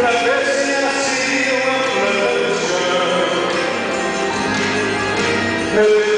Pra ver se assim uma plancha.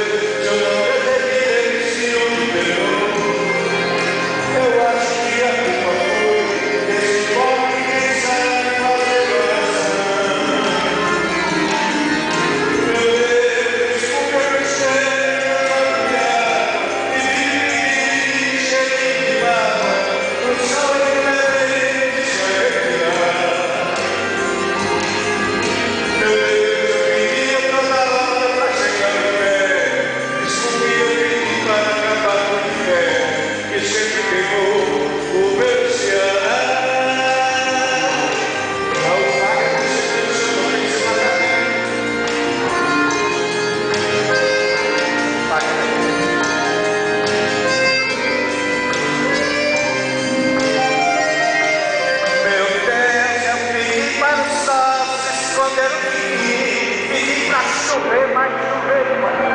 Vem pra chover, mais chover, mais.